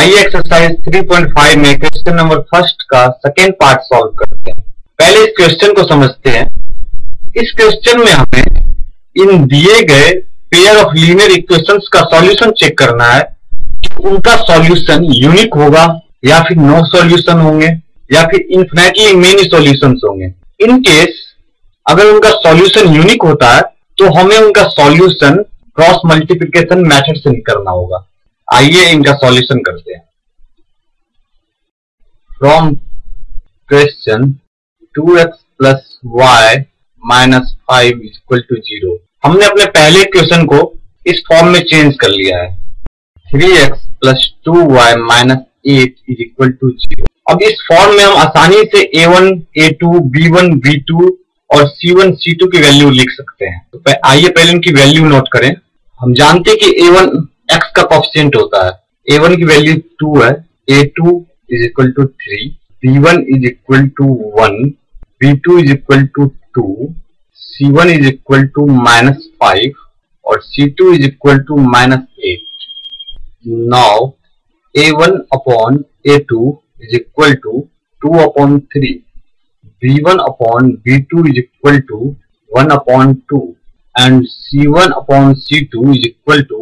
आइए एक्सरसाइज 3.5 में question number first का सेकेंड पार्ट सॉल्व करते हैं। पहले इस क्वेश्चन को समझते हैं। इस क्वेश्चन में हमें इन दिए गए पेयर ऑफ़ लीनियर इक्वेशंस का सॉल्यूशन चेक करना है कि उनका सॉल्यूशन यूनिक होगा या फिर नो सॉल्यूशन होंगे या फिर इन्फिनेटली मेनी सॉल्यूशंस होंगे। इन केस अगर उनका सॉल्यूशन यूनिक होता है तो हमें उनका सॉल्यूशन क्रॉस मल्टीप्लीकेशन मेथड से निकलना होगा। आइए इनका सॉल्यूशन करते हैं। From question two x plus y minus five equal to zero हमने अपने पहले क्वेश्चन को इस फॉर्म में चेंज कर लिया है। Three x plus two y minus eight is equal to zero अब इस फॉर्म में हम आसानी से a one a two b one b two और सी वन सी टू की वैल्यू लिख सकते हैं। तो आइए पहले इनकी वैल्यू नोट करें। हम जानते हैं कि ए वन एक्स का कॉफिशियंट होता है। ए वन की वैल्यू टू है। A two is equal to three b one is equal to one b two is equal to two c one is equal to minus five और c two is equal to minus eight now a one upon a two is equal to two upon three b one upon b two is equal to one upon two and C1 upon C2 is equal to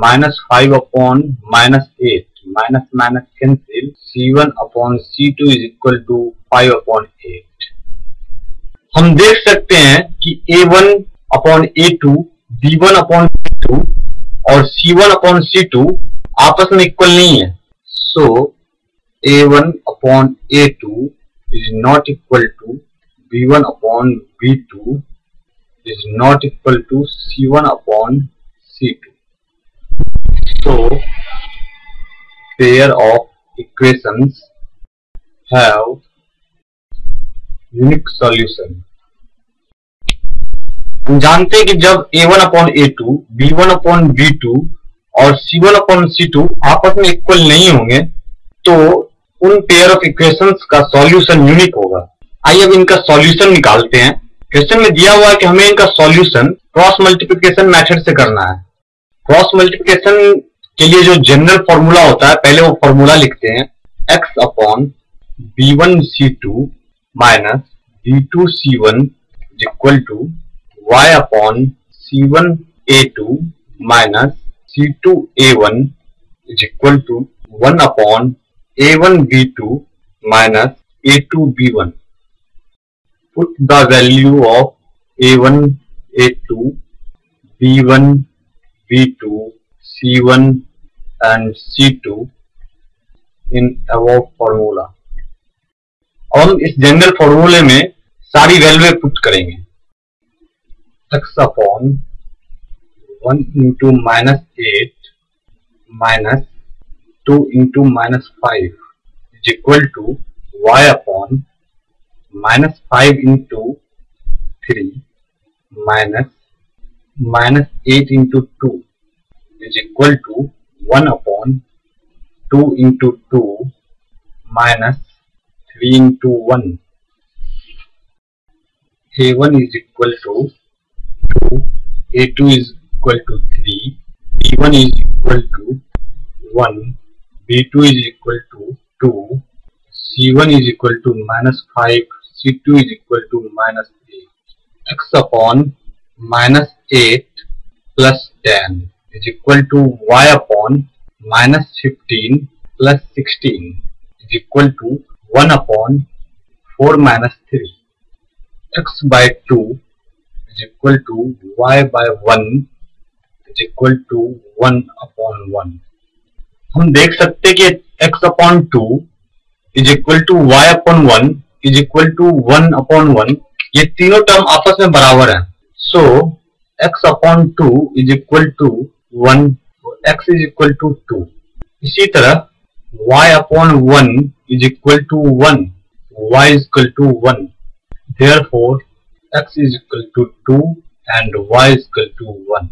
minus five upon minus eight minus minus cancel c one upon c two is equal to five upon eight हम देख सकते हैं कि a one upon a two b one upon b two और c one upon c two आपस में equal नहीं है। So a one upon a two is not equal to b one upon b two is not equal to C one upon c two pair of equations have unique solution. हम जानते हैं कि जब a1 upon a two b one upon b two और c one upon c two आपस में equal नहीं होंगे तो उन पेयर ऑफ़ इक्वेशंस का सॉल्यूशन यूनिक होगा। आइए अब इनका सॉल्यूशन निकालते हैं। क्वेश्चन में दिया हुआ है कि हमें इनका सॉल्यूशन क्रॉस मल्टीप्लिकेशन मेथड से करना है। क्रॉस मल्टीप्लिकेशन के लिए जो जनरल फॉर्मूला होता है, पहले वो फॉर्मूला लिखते हैं x upon b one c two minus b two c one is equal to y upon c one a two minus c two a one is equal to one upon a one b two minus a two b one put the value of a1 a2 b1 b2 c1 and c2 in above formula. हम इस general फॉर्मूले में सारी value put करेंगे। X upon one into minus eight minus two into minus five is equal to y upon minus 5 into 3 minus minus 8 into 2 is equal to 1 upon 2 into 2 minus 3 into 1 a1 is equal to 2 a2 is equal to 3 b1 is equal to 1 b2 is equal to 2 c1 is equal to minus 5 C2 is equal to minus 8. x upon minus 8 plus 10 is equal to y upon minus 15 plus 16 is equal to 1 upon 4 minus 3. x by 2 is equal to y by 1 is equal to 1 upon 1. हम देख सकते हैं कि x upon 2 is equal to y upon 1 is equal to one upon one ये तीनों term आपस में बराबर है so X upon two is equal to one X is equal to two इसी तरह, y upon one is equal to one y is equal to one therefore X is equal to two and y is equal to 1